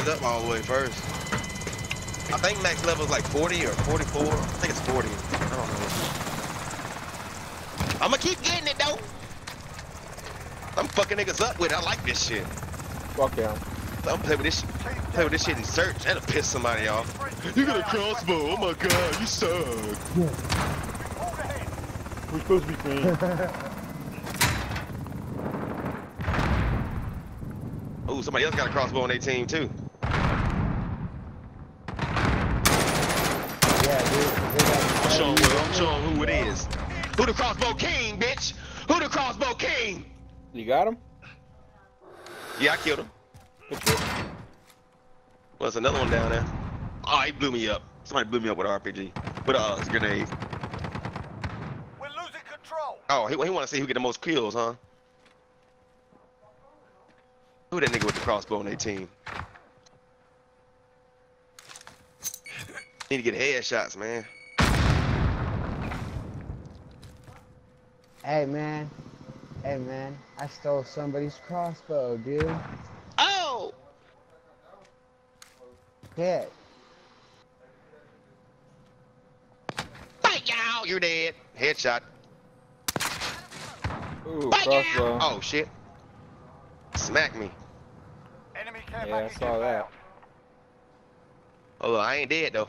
leveled up all the way first. I think max level is like 40 or 44. I think it's 40. I don't know. I'ma keep getting it though. I'm fucking niggas up with it. I like this shit. Fuck yeah. I'm play with this shit. play with this shit in search. That'll piss somebody off. You got a crossbow. Oh my god, you suck. We're supposed to be friends. Oh, somebody else got a crossbow on their team too. Yeah, dude. They got I'm showing, Will. I'm showing who it is. Who the crossbow king, bitch? Who the crossbow king? you got him? Yeah, I killed him. Good. Well, there's another one down there. Oh, he blew me up. Somebody blew me up with an RPG. With a uh, grenade. We're losing control. Oh, he, he want to see who get the most kills, huh? Who that nigga with the crossbow on their team? Need to get headshots, man. Hey man, hey man, I stole somebody's crossbow, dude. Oh! Hit. Bite y'all! You're dead. Headshot. Ooh, Bite y'all! Oh, shit. Smack me. Enemy care Yeah, I package saw that. inbound. Oh, look, I ain't dead, though.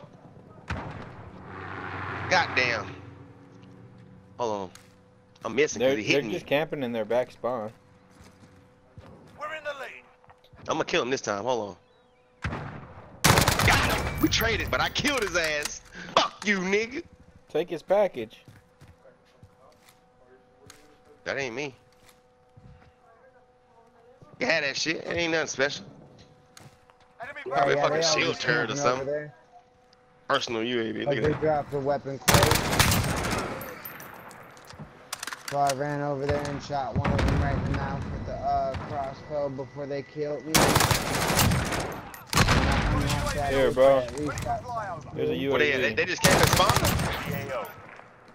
Goddamn. Hold on. I'm missing They're, because he they're just camping in their back spawn. We're in the lead. I'm gonna kill him this time. Hold on. Got him. We traded, but I killed his ass. Fuck you, nigga. Take his package. That ain't me. You had that shit. It ain't nothing special. Enemy oh, Yeah, Probably a yeah, fucking shield always turret or something. Personal UAV. Like Look they at that. dropped a weapon crate. So I ran over there and shot one of them right in the mouth with the uh, crossbow before they killed me. Here, bro. At least got- flyover. There's a UAV. What they, at? they they just came and spawned. GAO.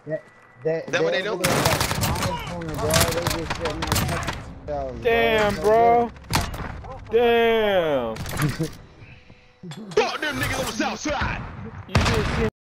They, that what they do? there at that spawn corner, bro. They just sitting there touching themselves, Damn, bro. Damn. Fuck them niggas on the south side. You just